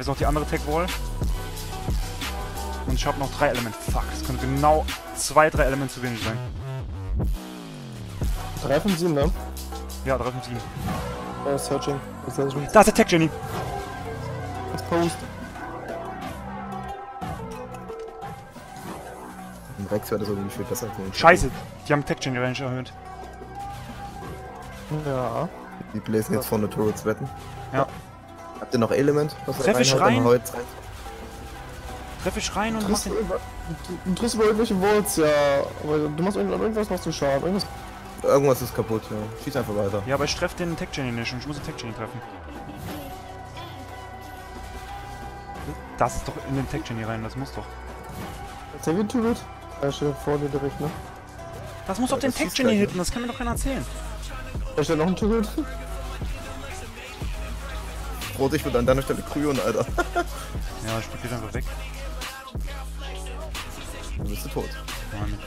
treffe jetzt noch die andere Tech Wall. Und ich habe noch drei Elemente. Fuck, es können genau zwei, drei Elemente zu wenig sein. 3 von 7, ne? Ja, 3 von 7. Äh, Searching. Das ist schon Da ist der Tech Genie. das Post. Im Rex wäre das irgendwie viel besser. Scheiße, die haben Tech Genie Range erhöht. Ja. Die bläsen jetzt vorne Turrets wetten. Ja. Habt ihr noch Element? Was ihr Treff ich rein? Treffe ich rein und mach den. du, triffst über irgendwelche Worts, ja. Aber du machst irgend- irgendwas machst du Schaden. Irgendwas. Irgendwas ist kaputt, ja. Schieß einfach weiter. Ja, aber ich treffe den Tech Genie nicht und ich muss den Tech Genie treffen. Das ist doch in den Tech Genie rein, das muss doch. Heavy Turret? Ja, steht vor dir direkt, ne? Das muss Ja, doch den Tech ist Genie hitten, das kann mir doch keiner erzählen. Da steht noch ein Turret. Rot, ich würde an deiner Stelle Kryon, Alter. Ja, ich spiel einfach weg. Dann bist du tot. Mann, ich-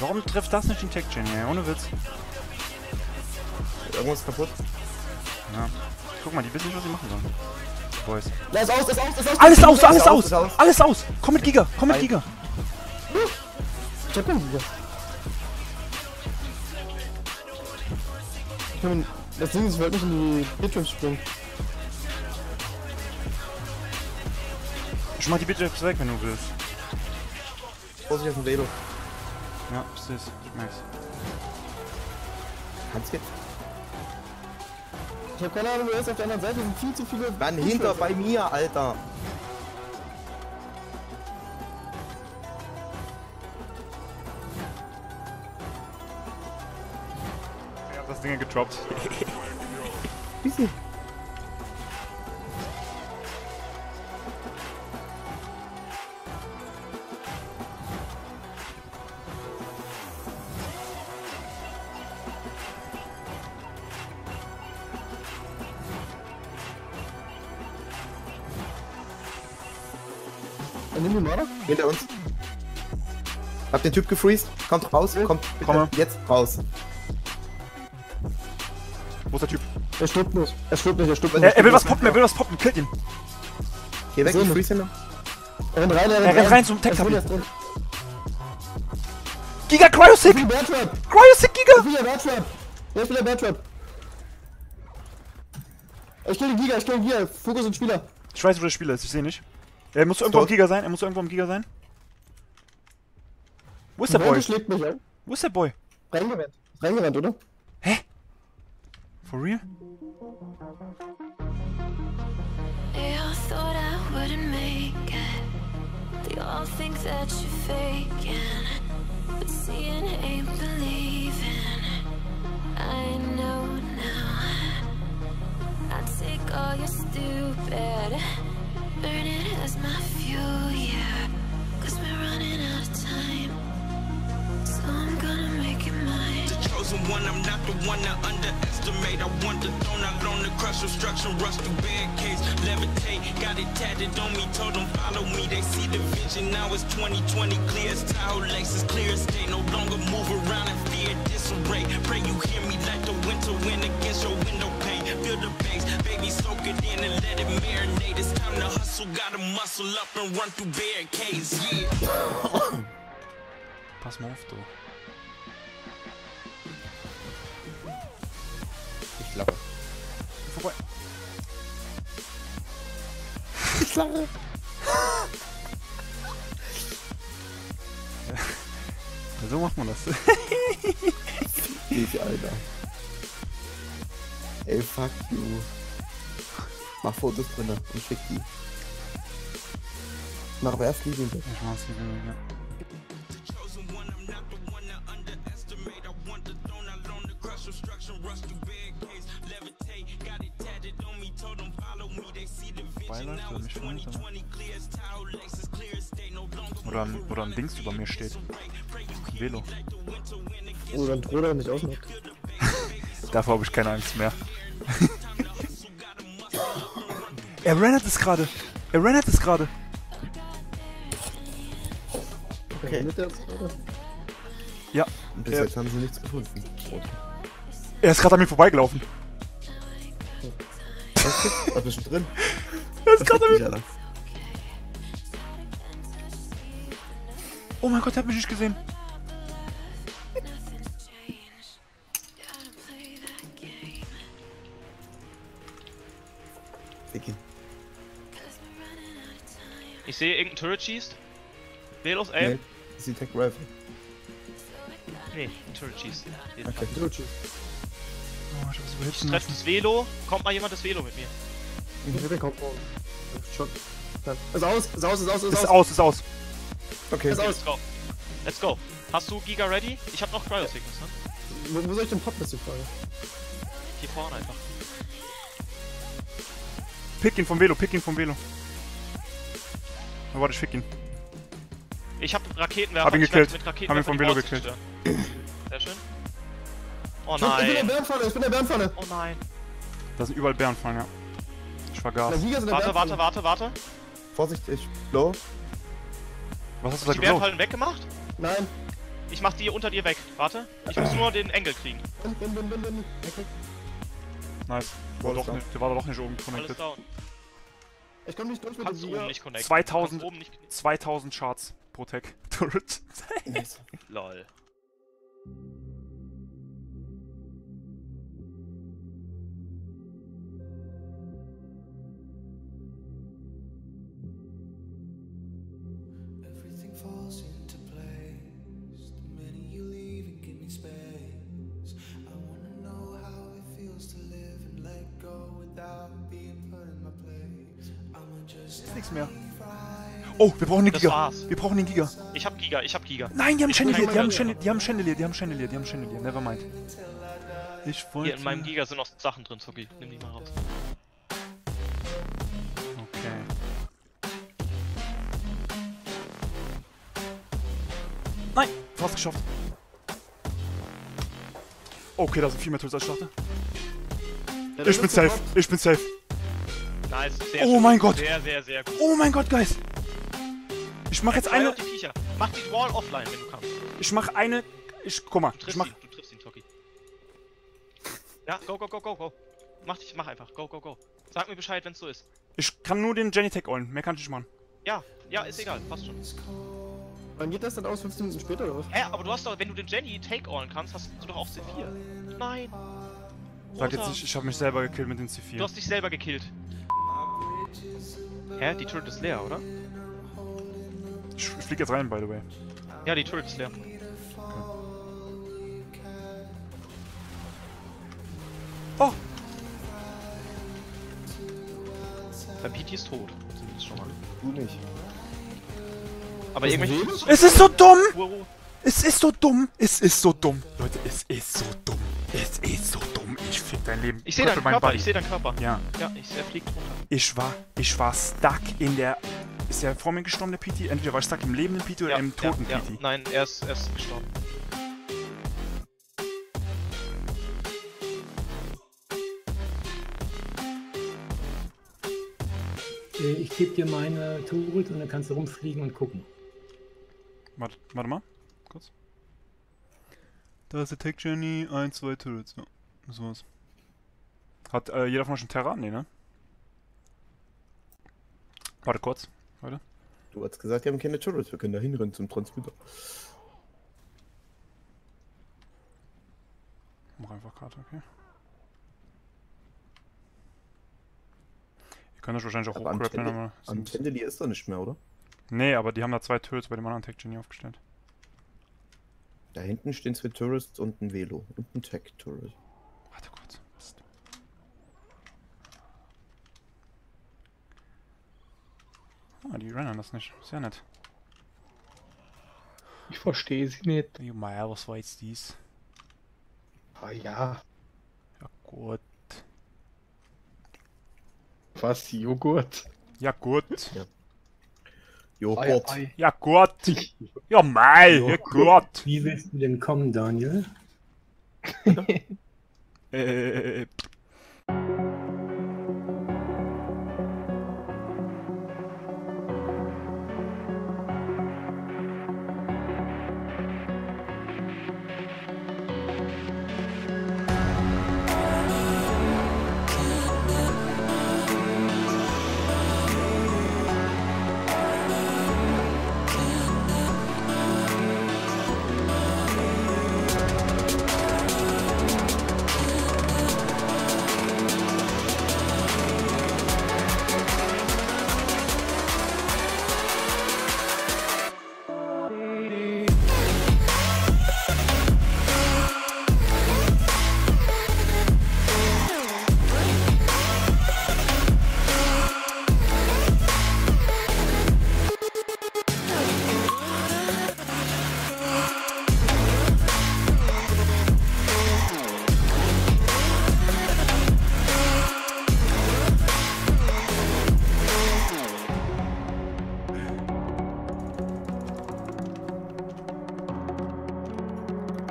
Warum trifft das nicht den Tech Genie, ey? Ohne Witz. Irgendwas ist kaputt? Ja. Guck mal, die wissen nicht, was sie machen sollen. Boys. Ist aus, ist aus, ist aus! Alles aus, alles aus. Alles aus! Komm mit Giga, komm mit Giga! Ich hab den wieder. Ich kann, das Ding ist, ich wollte nicht in die Bildschirm springen. Ich mach die bitte weg, wenn du willst. Vorsicht auf den Velo. Ja, seh's. Ich merk's. Kannst jetzt? Ich hab keine Ahnung, wer ist auf der anderen Seite. Sind viel zu viele. Mann, hinter bei mir, Alter. Ich hab das Ding gedroppt. Easy. Dann nimm die Marder. Hinter uns. Hab den Typ gefreezed. Kommt raus. Kommt bitte Komme. jetzt raus. Er stirbt nicht. Er stirbt nicht, er stirbt nicht. Er, er will was poppen, er will was poppen, killt ihn. Geh weg, So, ich freeze ihn. Er rennt rein, er rennt Er rennt rein zum Tech Er drin. Giga Cryosick! Cryosick Giga! Wieder Bear Trap! Er ist wieder Bear Trap! Ich kill den Giga, ich kill den Giga. Fokus und Spieler. Ich weiß, wo der Spieler ist, ich sehe nicht. Er muss irgendwo am. Giga sein, er muss irgendwo am Giga sein. Wo ist der Boy Boy? schlägt mich an. Wo ist der Boy? Reingerannt. Reingerannt, oder? For real? They thought I wouldn't make it. They all think that you're faking. But seeing ain't believing. I know now. I take all your stupid, burn it as my fuel, yeah. Chosen one, I'm not the one to underestimate. I want the throne, I loan the crush obstruction, rush through barricades, levitate. Got it tatted on me, told them follow me. They see the vision, now it's 2020, clear as Tahoe Lexus, clear as day. No longer move around in fear, disarray. Pray you hear me like the winter wind against your window pane. Feel the bass, baby, soak it in and let it marinate. It's time to hustle, gotta muscle up and run through barricades, yeah. Pass mal auf, du. Lache. Vorbei. Ich lache. Ja, so macht man das. Ich, Alter. Ey, fuck you. Mach Fotos drinne und schick die. Mach wer fliegen bitte. Ich mach's wieder, ja. As day. No longer Oder ein, oder ein Dings über mir steht. Ein Velo. Oh, dann droht er nicht ausmacht. Davor habe ich keine Angst mehr. er rennt es gerade. Er rennt es gerade. Okay. Ja. Bis Ja. jetzt haben sie nichts gefunden. Er ist gerade an mir vorbeigelaufen. Was bist du drin? Ist gerade Alter. Oh mein Gott, der hat mich nicht gesehen. Ihn. Ich sehe irgendein Turret schießt. Velos, ey. Nee, die Tech Rifle. Nee, Turret schießt. Okay. Fall. Oh, ich Ich treffe das Velo. Kommt mal jemand das Velo mit mir? Ich bin kommt morgen. Schon. Ist aus, ist aus, ist aus, ist Ist aus. aus, ist aus. Okay. Ist Okay, aus. let's go. Let's go. Hast du Giga ready? Ich hab noch Cryo Sickness, ne? Wo, wo soll ich den Pop, ist die Frage? Hier vorne einfach. Pick ihn vom Velo, pick ihn vom Velo. Oh, warte, ich fick ihn. Ich hab Raketenwerfer. Hab ihn gekillt. Hab ihn vom Velo gekillt. Sehr schön. Oh Ich bin der nein. Bärenpfanne, ich bin der Bärenpfanne. Oh nein. Da sind überall Bärenfallen, ja. Ich vergaß. Warte, warte, warte, warte. Vorsicht, ich blow. Was hast du da Die geblowt? Bärenfallen weggemacht? Nein. Ich mach die unter dir weg. Warte. Ich muss nur den Engel kriegen. Bin, bin, bin, bin. Okay. Nice. War Alles doch nicht, der war doch nicht oben Alles connected. down. Ich komm nicht durch mit dem Kannst oben nicht connecten. 2000 Kannst oben nicht. 2000 Charts pro Tech. Turret. Nice. Lol. Just Nichts mehr. Oh, wir brauchen den Das Giga. war's. Wir brauchen den Giga. Ich hab Giga, ich hab Giga. Nein, die haben Chandelier, die haben Chandelier, die haben Chandelier, die haben Chandelier, die haben Chandelier, never mind. Ich wollte... Hier in meinem Giga sind noch Sachen drin, Zucki. Nimm die mal raus. Okay. Nein, fast geschafft. Okay, da sind viel mehr Tools als ich dachte. Ja, Ich bin ist safe, ich bin safe. Nice, sehr Oh schön. mein Gott. Sehr, sehr, sehr gut. Oh mein Gott, Guys. Ich mach jetzt eine, die Viecher. Mach die Wall offline, wenn du kannst. ich mach eine, ich, guck mal, Du ich triffst mach, ihn, du triffst ihn, Zucki. Ja, go, go, go, go, go. Mach dich, mach einfach. Go, go, go. Sag mir Bescheid, wenn's so ist. ich kann nur den Jenny Tech ollen, mehr kann ich nicht machen. Ja, ja, ist egal, passt schon. Wann geht das denn aus? 15 Minuten später oder was? Hä, aber du hast doch, wenn du den Jenny take-allen kannst, hast du doch auch C4. Nein. Sag jetzt nicht, ich habe mich selber gekillt mit den Du C4. hast dich selber gekillt. Hä, die Turret ist leer, oder? Ich, flieg jetzt rein, by the way. Ja, die Turret ist leer. Oh, Dein PT ist tot. Zumindest schon mal. Du nicht. Aber Ist irgendwelche... Es ist so dumm! Es ist so dumm! Es ist so dumm! Leute, es ist so dumm! Es ist so dumm! Ich fick dein Leben. Ich sehe deinen Körper, Body. ich sehe deinen Körper. Ja, Ja, ich, er fliegt runter. ich war, ich war stuck in der... Ist der vor mir gestorben, der PT? Entweder war ich stuck im lebenden PT oder Ja, im toten ja, ja. PT. Nein, er ist, er ist gestorben. Äh, Ich gebe dir meine Turret und dann kannst du rumfliegen und gucken. Warte, warte mal. Kurz. Da ist der Tech Journey, ein, zwei Turrets, ja. War's. Hat äh, jeder von euch einen Terra? Nee, ne? Warte kurz. Warte. Du hast gesagt, wir haben keine Turrets, wir können da hinrennen zum Transmitter. Mach einfach Karte, okay. Ihr könnt euch wahrscheinlich auch Chandelier, aber... am Chandelier ist doch nicht mehr, oder? Nee, aber die haben da zwei Turrets bei dem anderen Tech Genie aufgestellt. Da hinten stehen zwei Tourists und ein Velo. Und ein Tech-Turret. Warte kurz. Psst. Ah, die rennen das nicht. Ist ja nett. Ich verstehe sie nicht. Meier, was war jetzt dies? Ah ja, Ja gut. was Joghurt. Ja gut. Joghurt. Ei, Ja gut. Ja mei, ja gut. Wie willst du denn kommen, Daniel? Äh,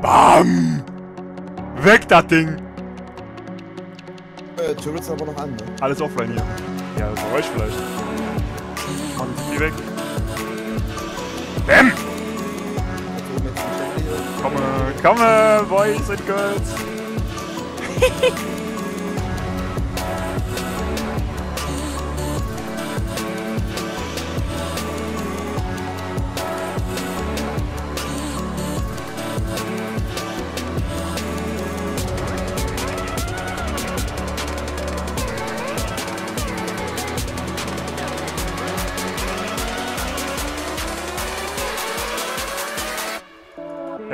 Bam! Weg das Ding! Äh, Turrets aber noch an, ne? Alles offline hier. Ja, das war euch vielleicht. Mann, geh weg. Bam! Komme, komme, Boys and Girls.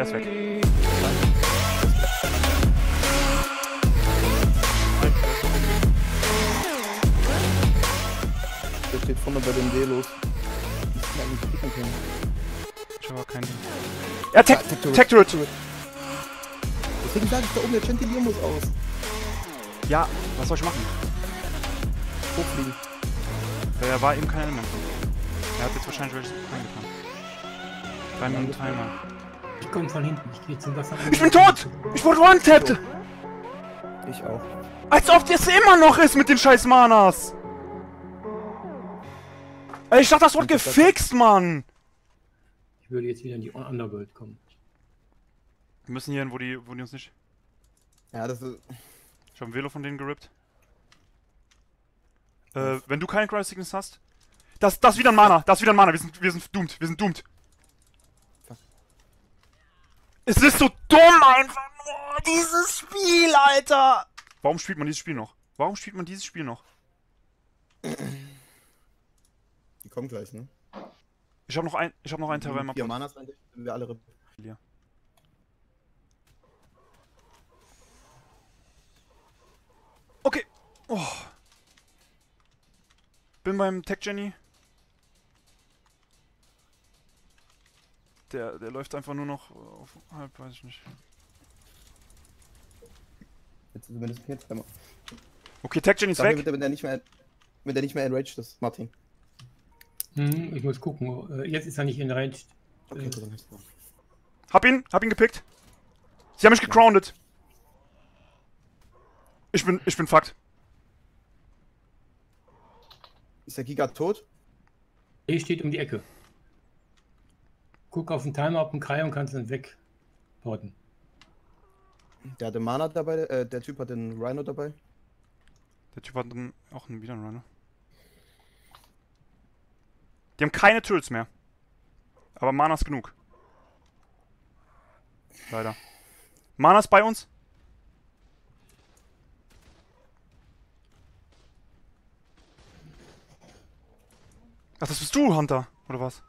Er ist weg. Der steht vorne bei den Delos. Ich kann nicht klicken können. Ich habe keinen. Ja, Tech, Tech Turret. Deswegen sage ich da oben, der Gentilier muss aus. Ja, was soll ich machen? Hochfliegen. Da war eben kein Element. Er hat jetzt wahrscheinlich welches angefangen. Minuten Timer. Ich komme von hinten. Ich gehe zum Wasser. Ich bin tot! Ich wurde one-tapped! Ich auch. Als ob das immer noch ist mit den scheiß Manas! Ey, ich dachte, das wurde gefixt, Mann! Ich würde jetzt wieder in die Underworld kommen. Wir müssen hier hin, wo die, wo die uns nicht... Ja, das ist. Ich habe ein Velo von denen gerippt. Äh, wenn du keine Cry Sickness hast... Das, das ist wieder ein Mana, das ist wieder ein Mana, wir sind, wir sind doomed, wir sind doomed. Es ist so dumm einfach nur, dieses Spiel, Alter! Warum spielt man dieses Spiel noch? Warum spielt man dieses Spiel noch? Die kommen gleich, ne? Ich habe noch ein, ich habe noch einen Terrain Vier Manas rein, wenn wir alle rippen. Ja. Okay. Oh. Bin beim Tech Jenny. Der, der läuft einfach nur noch auf halb, weiß ich nicht. Jetzt zumindest jetzt einmal. Okay, Tech Jenny ist weg. wenn der nicht mehr. Wenn der nicht mehr enraged ist, Martin. Hm, ich muss gucken. Äh, Jetzt ist er nicht in Range. Okay, Äh, so, dann ist er. Hab ihn, hab ihn gepickt. Sie haben mich gecrowned. Ich bin, ich bin fucked. Ist der Giga tot? Er steht um die Ecke. Guck auf den Timer, auf den Krei und kannst dann wegporten. Der hatte Mana dabei, äh, der Typ hat den Rhino dabei. Der Typ hat dann auch einen, wieder einen Runner. Die haben keine Turrets mehr. Aber Mana ist genug. Leider. Mana ist bei uns. Ach, das bist du, Hunter, oder was?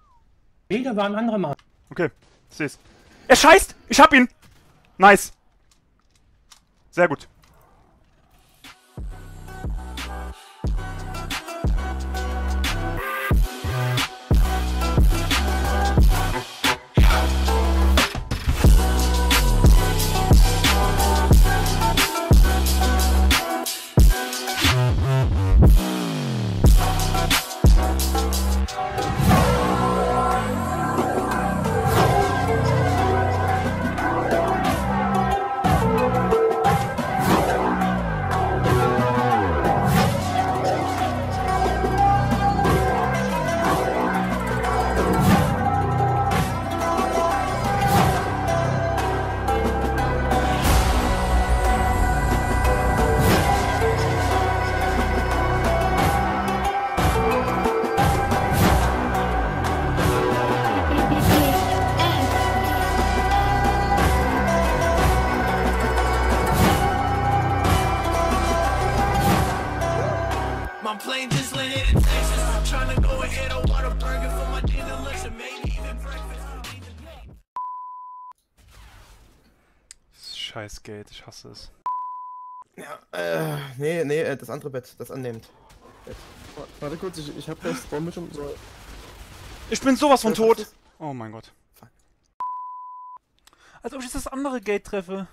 Nee, da war ein anderer Mann. Okay, ich seh's. Er scheißt! Ich hab ihn! Nice. Sehr gut. Scheiß Gate, ich hasse es. Ja, äh, nee, nee, äh, das andere Bett, das annehmend. Warte kurz, ich, ich hab gleich Spawn-Mischung. So. Ich bin sowas von tot. Oh mein Gott. Fuck. Als ob ich das andere Gate treffe.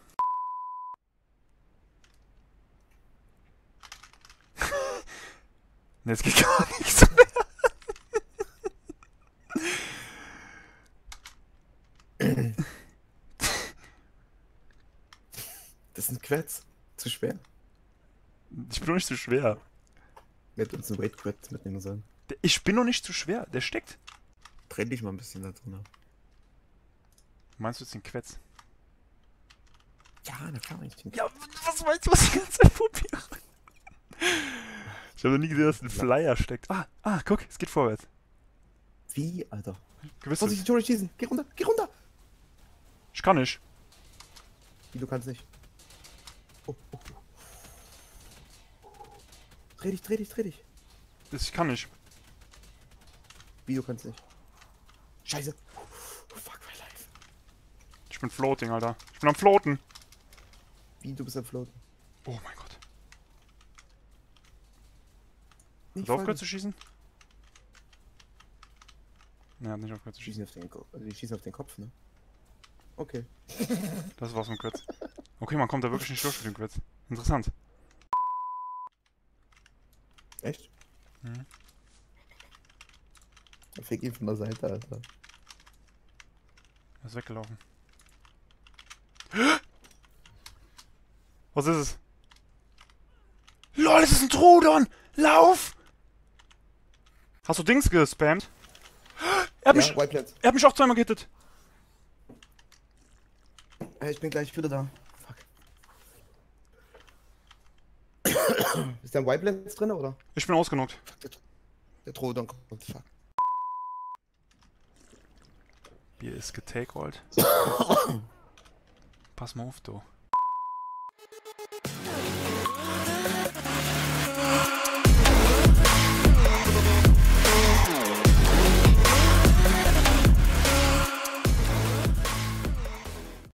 ne, es geht gar nichts ist ein Quetz. Zu schwer. Ich bin doch nicht zu schwer. Wir hätten uns einen Weight Quetz mitnehmen sollen. Ich bin doch nicht zu schwer. Der steckt. Dreh dich mal ein bisschen da drin. Meinst du jetzt den Quetz? Ja, na klar, ich denke. Ja, was meinst du, was ich die ganze Zeit probiere? Ich habe noch nie gesehen, dass ein Flyer steckt. Ah, ah, guck, es geht vorwärts. Wie, Alter? Gewiss Vorsicht, die Tore schießen. Geh runter, geh runter. Ich kann nicht. Wie, du kannst nicht. Oh, oh, oh. Dreh dich, dreh dich, dreh dich. Das- Ich kann nicht. Wie, du kannst nicht. Scheiße. Oh, fuck my life. Ich bin floating, Alter. Ich bin am Floaten. Wie, du bist am Floaten. Oh mein Gott. Nicht aufgehört folgen. zu schießen? Ne, hat nicht aufgehört zu schießen. schießen auf den Kopf. Also die schießen auf den Kopf, ne? Okay. Das war's vom Quetz. Okay, man kommt da wirklich nicht durch mit dem Quetz. Interessant. Echt? Mhm. Fick ihn von der Seite, Alter. Er ist weggelaufen. Was ist es? LOL, es ist ein Trudon! Lauf! Hast du Dings gespammt? Er hat, mich, Ja, Whitelands. er hat mich auch zweimal gehittet. Hey, ich bin gleich wieder da. Ist da ein Whitelands drin, oder? Ich bin ausgenockt. Fuck, der, der Trodon kommt. Fuck. Hier ist getakeolt. Pass mal auf, du.